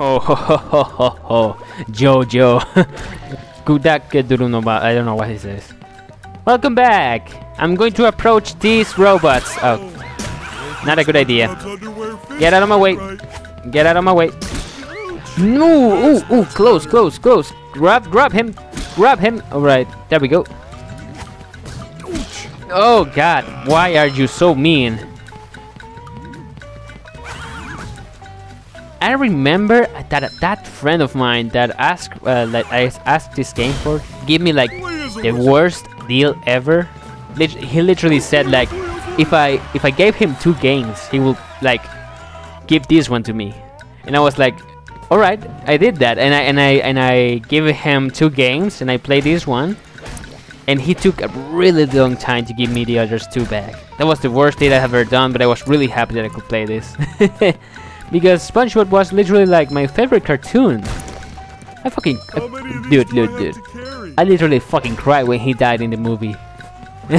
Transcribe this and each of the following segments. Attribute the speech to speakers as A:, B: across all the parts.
A: Oh ho ho ho ho ho. Jojo. Kudak Durunoba I don't know what he says. Welcome back. I'm going to approach these robots. Oh. Not a good idea. Get out of my way. Get out of my way. No Ooh ooh close close close. Grab grab him. Grab him. Alright there we go. Oh god. Why are you so mean I remember that that friend of mine that asked uh, that I asked this game for give me like the worst deal ever. He literally said like if I if I gave him two games, he will like give this one to me, and I was like, all right, I did that, and I and I and I gave him two games, and I played this one, and he took a really long time to give me the others two back. That was the worst deal I have ever done, but I was really happy that I could play this. because SpongeBob was literally like my favorite cartoon. I fucking uh, dude, dude, dude. I literally fucking cried when he died in the movie.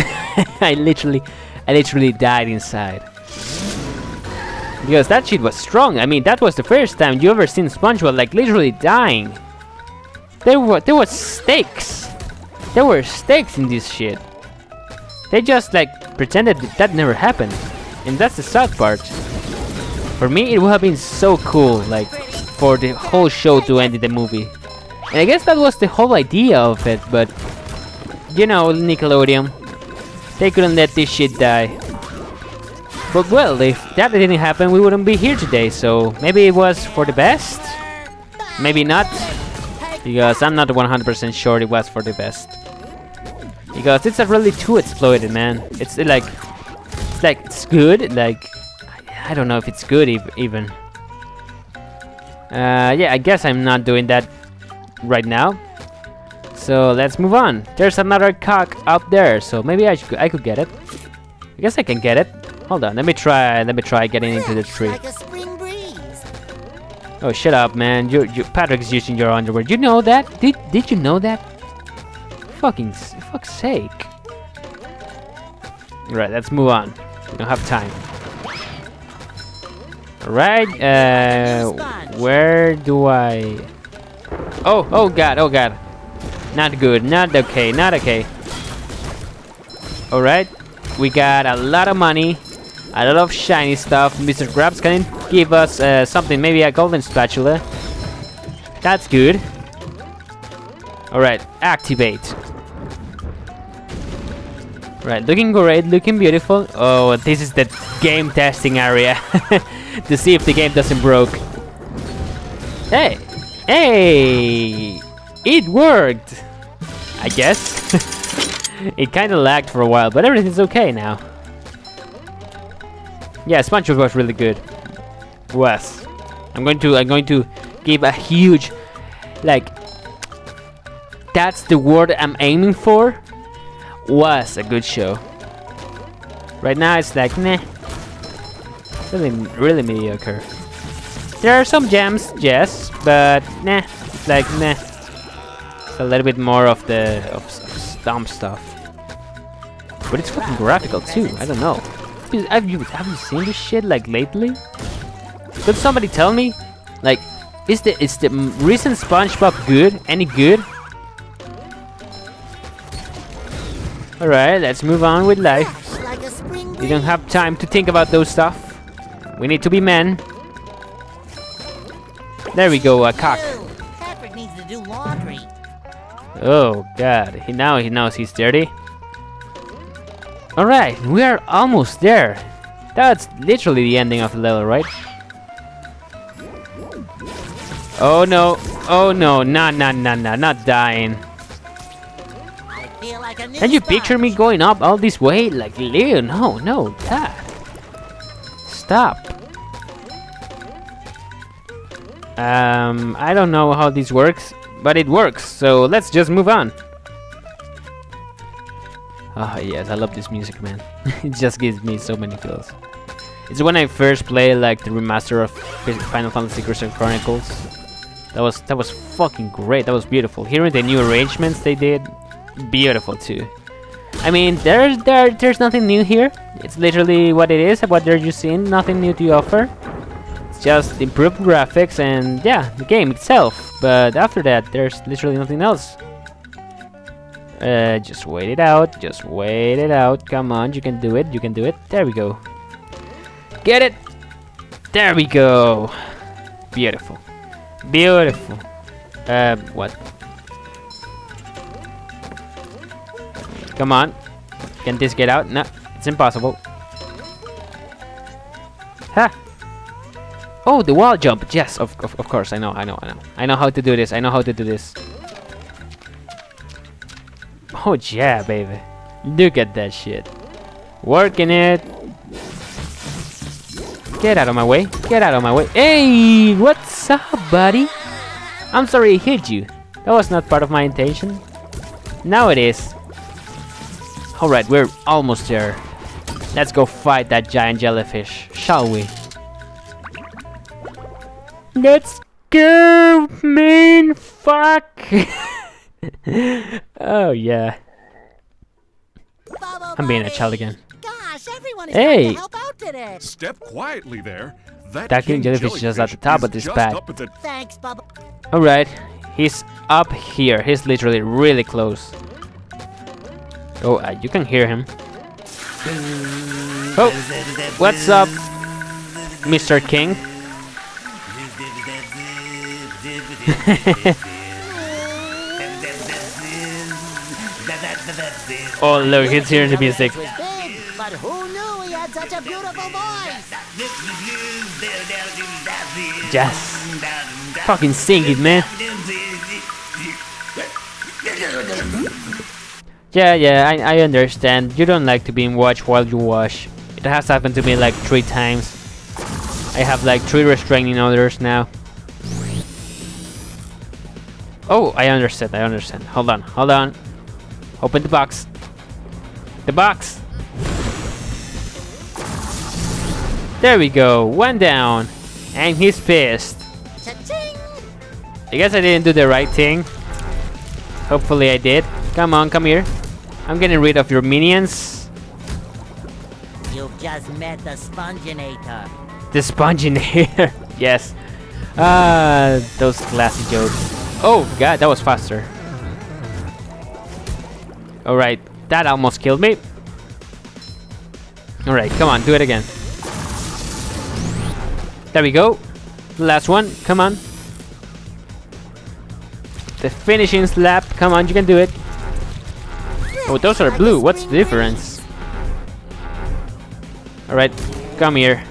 A: I literally, I literally died inside. Because that shit was strong. I mean, that was the first time you ever seen SpongeBob like literally dying. There were there was stakes. There were stakes in this shit. They just like pretended that, that never happened, and that's the sad part. For me, it would have been so cool, like, for the whole show to end in the movie. And I guess that was the whole idea of it, but... You know, Nickelodeon. They couldn't let this shit die. But well, if that didn't happen, we wouldn't be here today, so maybe it was for the best? Maybe not? Because I'm not 100% sure it was for the best. Because it's a really too exploited, man. It's like... It's like, it's good, like... I don't know if it's good ev even. Uh, yeah, I guess I'm not doing that right now. So let's move on. There's another cock up there, so maybe I should I could get it. I guess I can get it. Hold on, let me try. Let me try getting into the tree. Oh, shut up, man! You, you, Patrick's using your underwear. You know that? Did Did you know that? Fucking fuck's sake! Right, let's move on. We don't have time. Right, uh, where do I... Oh, oh god, oh god. Not good, not okay, not okay. Alright, we got a lot of money, a lot of shiny stuff. Mr. Krabs can give us uh, something, maybe a golden spatula. That's good. Alright, activate. Right, looking great, looking beautiful. Oh, this is the game testing area. to see if the game doesn't broke. Hey! Hey! It worked! I guess. it kinda lagged for a while, but everything's okay now. Yeah, SpongeBob was really good. Was. I'm going to I'm going to give a huge like that's the word I'm aiming for. Was a good show. Right now it's like nah Really, really mediocre. There are some gems, yes, but nah, it's like nah. It's a little bit more of the of, of dumb stuff. But it's fucking graphical too. I don't know. Have you have you seen this shit like lately? Could somebody tell me? Like, is the is the recent SpongeBob good? Any good? Alright, let's move on with life. You don't have time to think about those stuff. We need to be men. There we go, a cock.
B: Oh, Patrick needs to do laundry.
A: Oh god, he now he knows he's dirty. Alright, we are almost there. That's literally the ending of the level, right? Oh no, oh no, nah nah nah nah, not dying.
B: Like
A: Can you picture me going up all this way? Like, Leo, no, no, that. Stop. Um, I don't know how this works, but it works, so let's just move on. Oh yes, I love this music, man. it just gives me so many feels. It's when I first played like the remaster of Final Fantasy Crystal Chronicles. That was that was fucking great. That was beautiful. Hearing the new arrangements they did, beautiful too. I mean, there's there there's nothing new here. It's literally what it is, what they're just seeing. Nothing new to offer. Just improved graphics and yeah, the game itself. But after that, there's literally nothing else. Uh, just wait it out. Just wait it out. Come on, you can do it. You can do it. There we go. Get it. There we go. Beautiful. Beautiful. Uh, what? Come on. Can this get out? No, it's impossible. Ha! Oh, the wall jump. Yes, of, of, of course. I know, I know, I know. I know how to do this. I know how to do this. Oh, yeah, baby. Look at that shit. Working it. Get out of my way. Get out of my way. Hey, what's up, buddy? I'm sorry I hit you. That was not part of my intention. Now it is. Alright, we're almost there. Let's go fight that giant jellyfish, shall we? Let's go, man! Fuck! oh, yeah. I'm being a child again.
B: Gosh, everyone is
A: Hey.
B: to help out today.
C: Step quietly there. That,
A: That king
C: king
A: jellyfish is just at the top of this
C: just
A: pad.
C: up at the
B: Thanks, Bubba.
A: Alright, he's up here. He's literally really close. Oh, uh, you can hear him. Oh, what's up, Mr. King? Oh, look, he's hearing the music.
B: But who knew he had such a beautiful voice?
A: Just fucking sing it, man. Yeah, yeah, I, I understand. You don't like to be watched while you wash. It has happened to me like three times. I have like three restraining orders now. Oh, I understand, I understand. Hold on, hold on. Open the box. The box! There we go, one down. And he's pissed. I guess I didn't do the right thing. Hopefully I did. Come on, come here. I'm getting rid of your minions.
B: You've just met the Sponginator.
A: The sponge in here. yes. Ah, those classy jokes. Oh god, that was faster. Alright, that almost killed me. Alright, come on, do it again. There we go. Last one, come on. The finishing slap, come on, you can do it. Oh, those are blue, what's the difference? Alright, come here.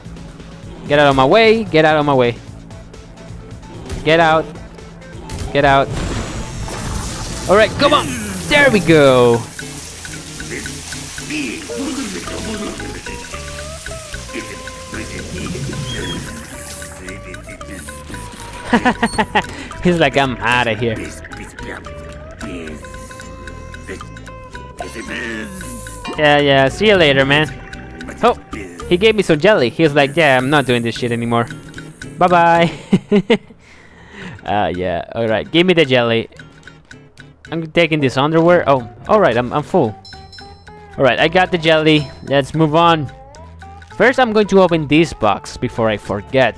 A: Get out of my way, get out of my way. Get out. Get out. Alright, come on! There we go! He's like, I'm out of here. Yeah, yeah, see you later, man. Oh, he gave me some jelly. He was like, yeah, I'm not doing this shit anymore. Bye-bye. uh, yeah, alright, give me the jelly. I'm taking this underwear. Oh, alright, I'm, I'm full. Alright, I got the jelly. Let's move on. First, I'm going to open this box before I forget.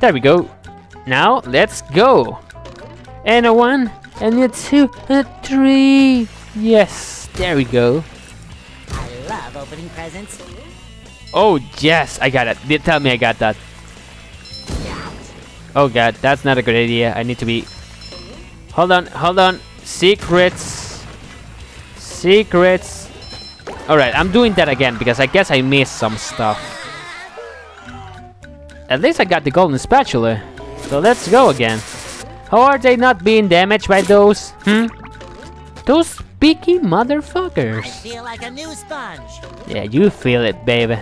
A: There we go. Now, let's go. And a one, and a two, and a three. Yes, there we go.
B: I love opening presents.
A: Oh, yes, I got it. They tell me I got that. Oh god, that's not a good idea. I need to be... Hold on, hold on. Secrets. Secrets. Alright, I'm doing that again because I guess I missed some stuff. At least I got the golden spatula. So let's go again. How are they not being damaged by those? Hmm? Those picky
B: I
A: motherfuckers.
B: feel like a new sponge.
A: Yeah, you feel it, baby.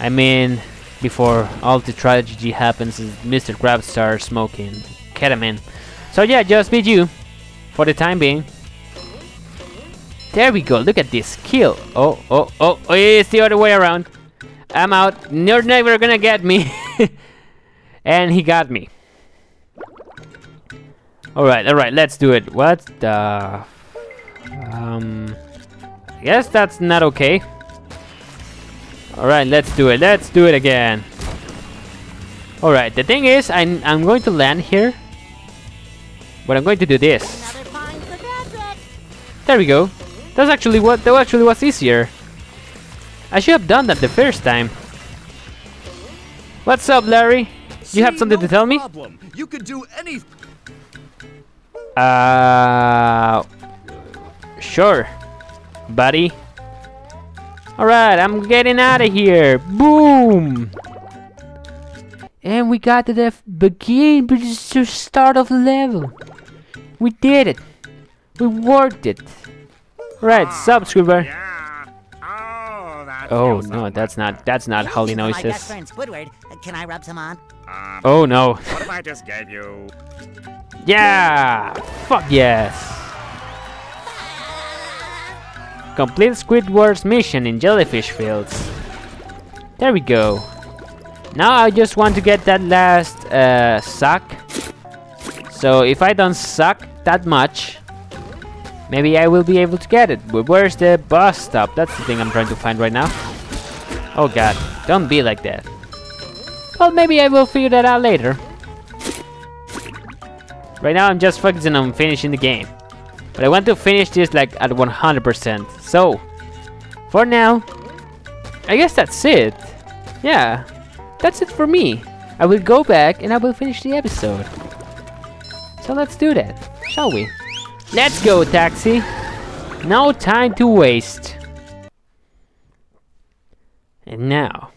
A: I mean, before all the tragedy happens, is Mr. Krabs starts smoking ketamine. So yeah, just beat you for the time being. There we go. Look at this kill. Oh, oh, oh, oh! It's the other way around. I'm out. You're never gonna get me. and he got me. All right, all right. Let's do it. What the? Um. Yes, that's not okay. Alright, let's do it. Let's do it again. Alright, the thing is, I'm, I'm going to land here. But I'm going to do this.
B: Another find for Patrick.
A: There we go. That's actually what that actually was easier. I should have done that the first time. What's up, Larry? You have something to tell me?
C: Problem. You could do any.
A: Uh, sure, buddy. Alright, I'm getting out of here. Boom! And we got to the beginning, but it's the start of the level. We did it. We worked it. Right, subscriber.
C: Yeah. Oh, that
A: Oh no,
C: so
A: that's not that's not
B: You
A: holy
B: think My best
A: noises.
B: friend Squidward. Uh, Can I rub some on?
C: Um,
A: Oh no.
C: what if I just gave you?
A: Yeah! Fuck yes! Complete Squidward's mission in Jellyfish Fields. There we go. Now I just want to get that last uh, suck. So if I don't suck that much, maybe I will be able to get it. But where's the bus stop? That's the thing I'm trying to find right now. Oh god, don't be like that. Well, maybe I will figure that out later. Right now I'm just focusing on finishing the game. But I want to finish this like at 100%. So, for now, I guess that's it. Yeah, that's it for me. I will go back and I will finish the episode. So let's do that, shall we? Let's go, taxi. No time to waste. And now,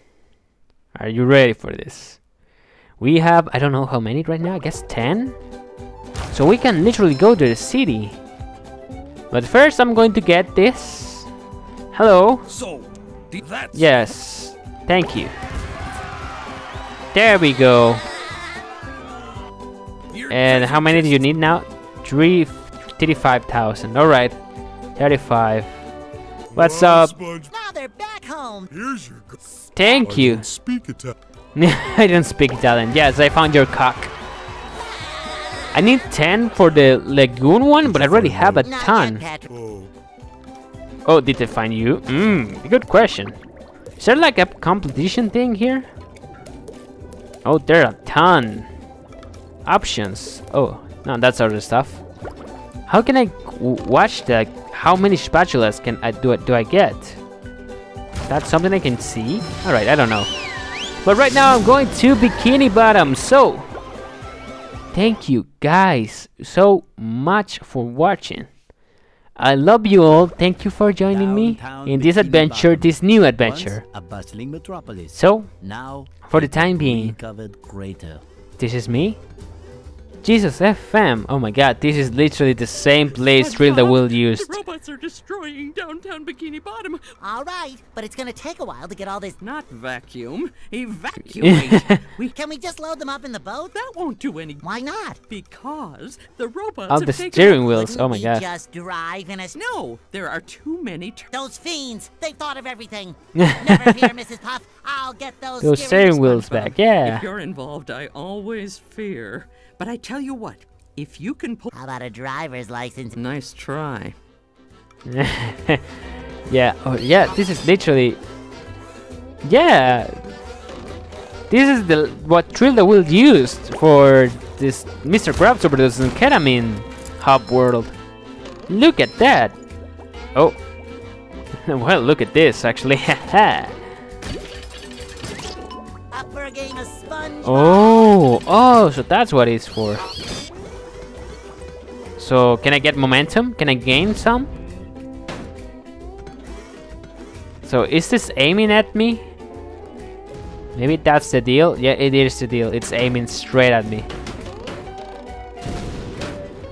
A: are you ready for this? We have, I don't know how many right now, I guess 10? So we can literally go to the city. But first I'm going to get this. Hello.
C: So, that's
A: Yes. Thank you. There we go. And how many do you need now? Three, 35,000. Alright. 35. What's up?
B: Now they're back home.
D: Here's your. Go-
A: Thank you.
D: Speak it. to-
A: I don't speak Italian. Yes, I found your cock. I need 10 for the Lagoon one, but I already have a ton.
D: Oh,
A: Oh, did they find you? Mmm, good question. Is there like a competition thing here? Oh, there are a ton. Options. Oh, no, that's other stuff. How can I watch the? How many spatulas can I do? Do I get? That's something I can see. All right, I don't know. But right now I'm going to Bikini Bottom. So, thank you guys so much for watching. I love you all. Thank you for joining me in this adventure, this new adventure.
E: a bustling metropolis.
A: So,
E: now,
A: for the time being, this is me. Jesus FM. Oh my god, this is literally the same place Drill the Will used.
F: The robots are destroying downtown Bikini Bottom.
B: All right, but it's gonna take a while to get all this.
F: Not vacuum. Evacuate. we
B: Can we just load them up in the boat?
F: that won't do any
B: Why not?
F: because the robots
A: On
F: have
A: the steering wheels. Oh my god.
B: just drive in a. s-
F: No, there are too many.
B: Those fiends! They've thought of everything. Never fear, Mrs. Puff. I'll get those.
A: Those steering wheels back. Yeah.
F: If you're involved, I always fear. But I tell you what, if you can pull.
B: How about a driver's license?
F: Nice try.
A: yeah. Oh yeah. This is literally. Yeah. This is the what Drill the Will used for this Mr. Krabs overdose and ketamine hub world. Look at that. Oh. well, look at this actually. Oh, oh, so that's what it's for. So, can I get momentum? Can I gain some? So, is this aiming at me? Maybe that's the deal? Yeah, it is the deal. It's aiming straight at me.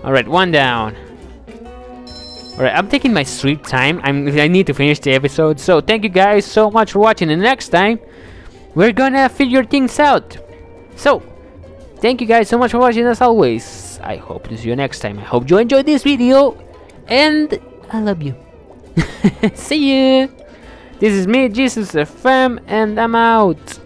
A: Alright, one down. Alright, I'm taking my sweet time. I'm, I need to finish the episode. So, thank you guys so much for watching. And next time, we're gonna figure things out. So, thank you guys so much for watching as always. I hope to see you next time. I hope you enjoyed this video. And I love you. see you. This is me, Jesus FM, and I'm out.